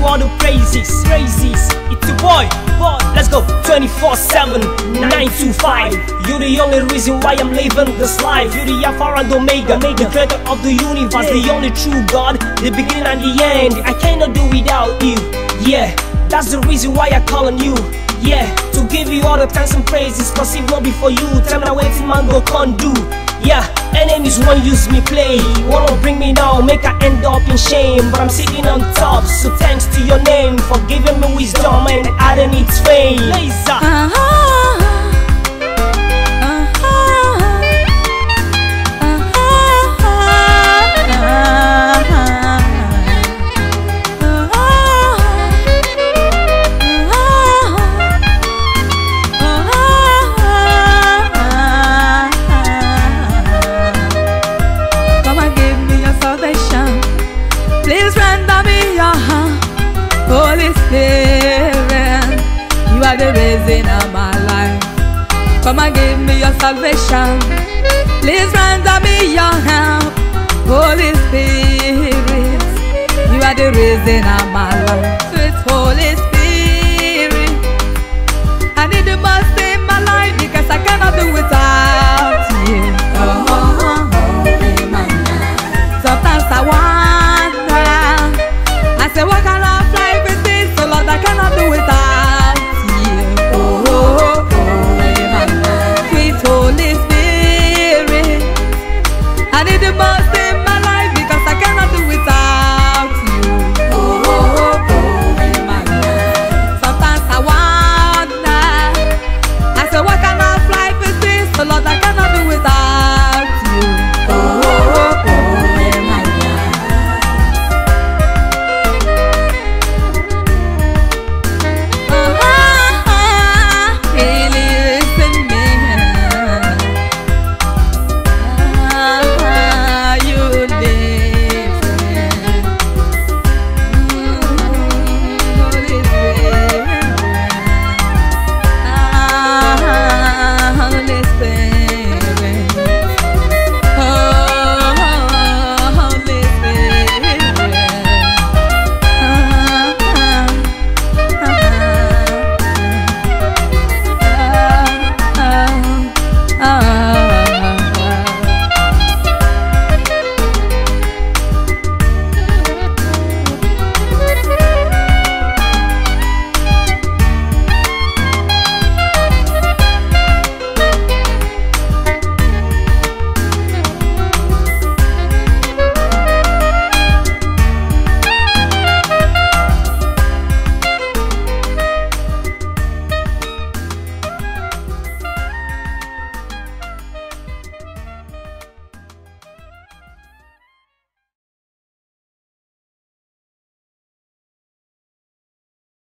praises, praises. It's your boy, boy. Let's go 24 7, 925. You're the only reason why I'm living this life. You're the Alpha and Omega, the creator of the universe, the only true God, the beginning and the end. I cannot do without you. Yeah, that's the reason why I call on you. Yeah, to give you all the thanks and praises, cause if not before you, time now waiting man go can't do. Yeah, enemies wanna use me play, wanna bring me down, make I end up in shame. But I'm sitting on top, so thanks to your name for giving me wisdom and adding its Come and give me your salvation. Please render me your help, Holy Spirit. You are the reason of my life. It's Holy Spirit.